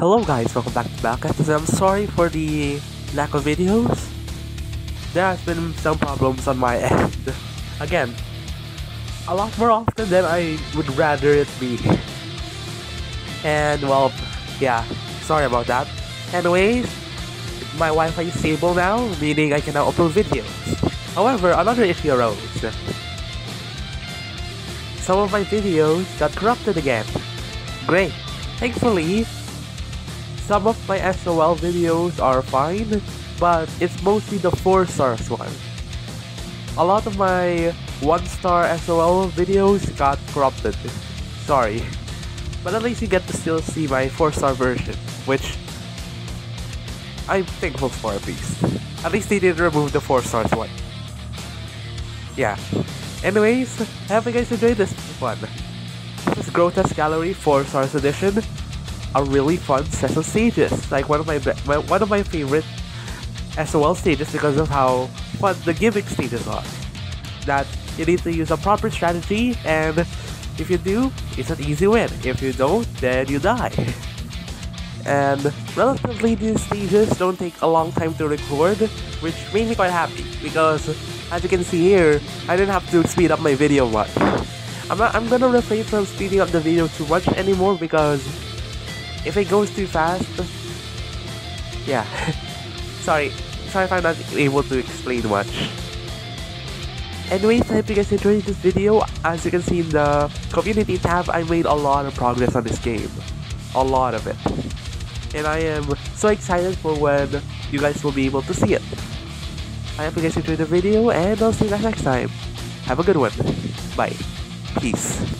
Hello guys, welcome back to Backcast. I'm sorry for the lack of videos. There has been some problems on my end. Again, a lot more often than I would rather it be. And well, yeah, sorry about that. Anyways, my Wi-Fi is stable now, meaning I can now upload videos. However, another issue arose. Some of my videos got corrupted again. Great. Thankfully, some of my SOL videos are fine, but it's mostly the 4 stars one. A lot of my 1 star SOL videos got corrupted. Sorry. But at least you get to still see my 4 star version, which I'm thankful for at least. At least they didn't remove the 4 stars one. Yeah. Anyways, have you guys enjoyed this one? This is Grotesque Gallery 4 stars edition. A really fun set of stages. Like one of my, my one of my favorite SOL stages because of how fun the gimmick stages are. That you need to use a proper strategy and if you do, it's an easy win. If you don't, then you die. And relatively these stages don't take a long time to record, which made me quite happy because as you can see here, I didn't have to speed up my video much. I'm, not, I'm gonna refrain from speeding up the video too much anymore because if it goes too fast, yeah. sorry, sorry if I'm not able to explain much. Anyways, I hope you guys enjoyed this video. As you can see in the community tab, I made a lot of progress on this game. A lot of it. And I am so excited for when you guys will be able to see it. I hope you guys enjoyed the video and I'll see you guys next time. Have a good one. Bye. Peace.